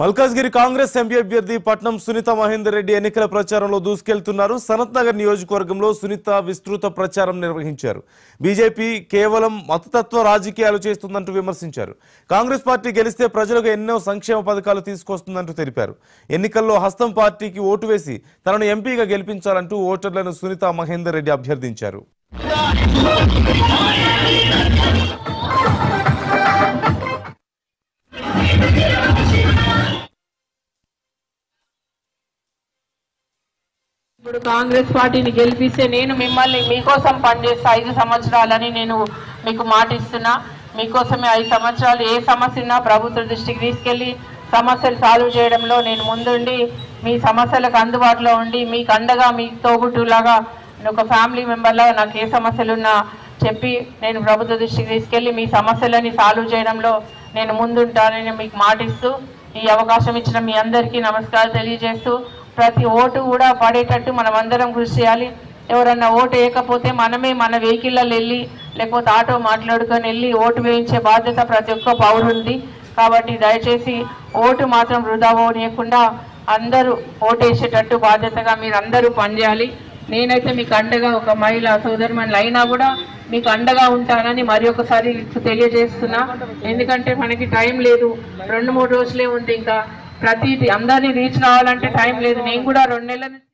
Malkajgiri Congress MP అభ్యర్థి పట్నం సునీత మహేందర్ రెడ్డి ఎన్నికల ప్రచారంలో దూసుకెళ్తున్నారు. సనత్ నగర్ నియోజకవర్గంలో సునీత విస్తృత ప్రచారం నిర్వహించారు. బీజేపీ కేవలం మతతత్వ రాజకీయాలు చేస్తుందంటూ విమర్శించారు. కాంగ్రెస్ పార్టీ గెలిస్తే ప్రజలకు ఎన్నో సంక్షేమ పథకాలు తీసుకొస్తుందంటూ తెలిపారు. ఎన్నికల్లో హస్తం పార్టీకి ఓటు వేసి తనను ఎంపీగా గెలిపించాలంటూ ఓటర్లను సునీత మహేందర్ రెడ్డి అభ్యర్థించారు. ఇప్పుడు కాంగ్రెస్ పార్టీని గెలిపిస్తే నేను మిమ్మల్ని మీకోసం పనిచేస్తా ఐదు సంవత్సరాలని నేను మీకు మాట ఇస్తున్నా మీకోసమే ఐదు సంవత్సరాలు. ఏ సమస్య ఉన్నా ప్రభుత్వ దృష్టికి తీసుకెళ్ళి సమస్యలు సాల్వ్ చేయడంలో నేను ముందుండి మీ సమస్యలకు అందుబాటులో ఉండి మీకు అండగా మీ తోబుట్టులాగా ఒక ఫ్యామిలీ మెంబర్లాగా నాకు ఏ సమస్యలు ఉన్నా చెప్పి నేను ప్రభుత్వ దృష్టికి తీసుకెళ్ళి మీ సమస్యలని సాల్వ్ చేయడంలో నేను ముందుంటానని మీకు మాటిస్తూ ఈ అవకాశం ఇచ్చిన మీ అందరికీ నమస్కారం తెలియజేస్తూ ప్రతి ఓటు కూడా పడేటట్టు మనం అందరం కృషి చేయాలి. ఎవరన్నా ఓటు వేయకపోతే మనమే మన వెహికల్లో వెళ్ళి లేకపోతే ఆటో మాట్లాడుకొని వెళ్ళి ఓటు వేయించే బాధ్యత ప్రతి ఒక్క పౌరుంది. కాబట్టి దయచేసి ఓటు మాత్రం వృధా పోనీయకుండా అందరూ ఓటు వేసేటట్టు బాధ్యతగా మీరు అందరూ పనిచేయాలి. నేనైతే మీకు అండగా ఒక మహిళా సోదరుమణులు అయినా కూడా మీకు అండగా ఉంటానని మరి ఒకసారి తెలియజేస్తున్నా. ఎందుకంటే మనకి టైం లేదు. రెండు మూడు రోజులే ఉంది ఇంకా. ప్రతి అందరినీ రీచ్ రావాలంటే టైం లేదు. నేను కూడా రెండు నెలల నుంచి